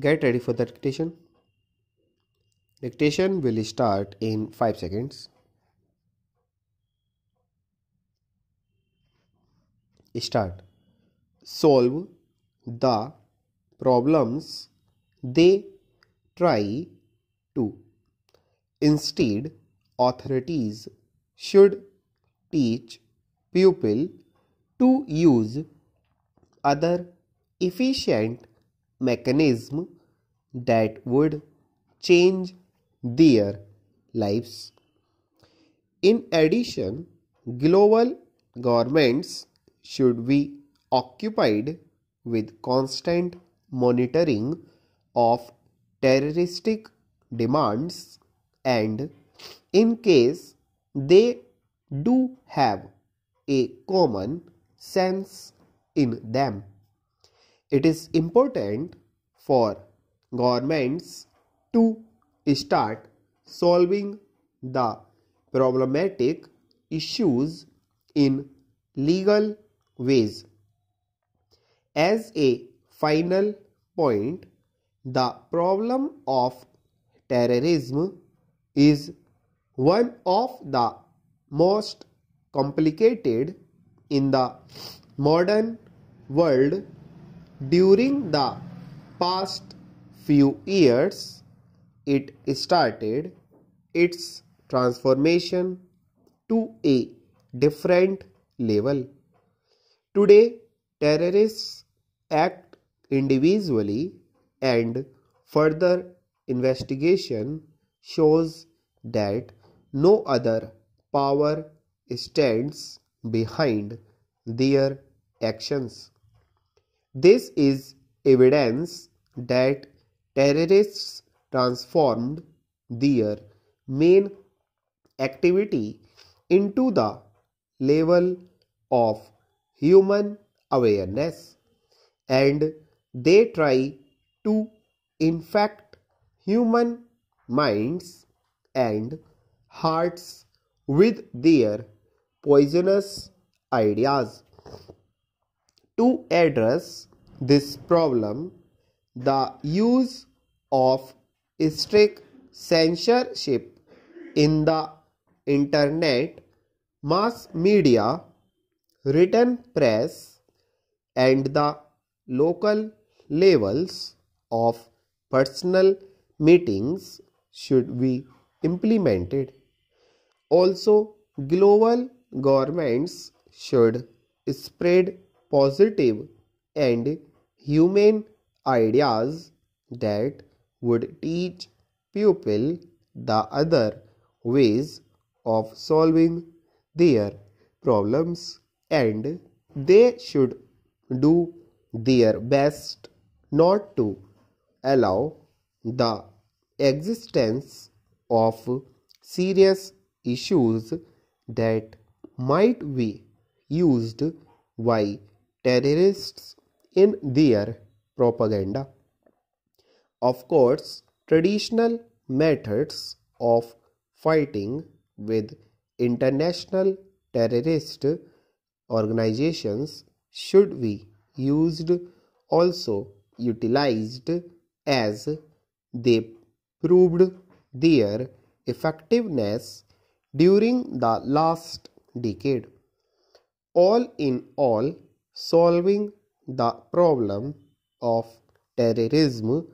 Get ready for the dictation. Dictation will start in 5 seconds. Start. Solve the problems they try to. Instead, authorities should teach pupil to use other efficient mechanism that would change their lives. In addition, global governments should be occupied with constant monitoring of terroristic demands and in case they do have a common sense in them. It is important for governments to start solving the problematic issues in legal ways. As a final point, the problem of terrorism is one of the most complicated in the modern world during the past few years it started its transformation to a different level today terrorists act individually and further investigation shows that no other power stands behind their actions. This is evidence that terrorists transformed their main activity into the level of human awareness and they try to infect human minds and hearts with their poisonous ideas. To address this problem, the use of strict censorship in the internet, mass media, written press, and the local levels of personal meetings should be implemented. Also, global governments should spread positive and humane ideas that would teach people the other ways of solving their problems and they should do their best not to allow the existence of serious issues that might be used by terrorists in their propaganda. Of course, traditional methods of fighting with international terrorist organizations should be used also utilized as they proved their effectiveness during the last decade. All in all, solving the problem of terrorism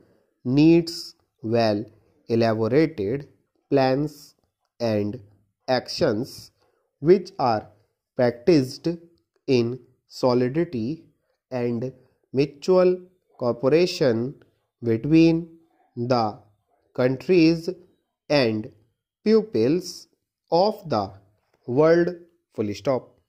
needs well elaborated plans and actions which are practiced in solidity and mutual cooperation between the countries and pupils of the world full stop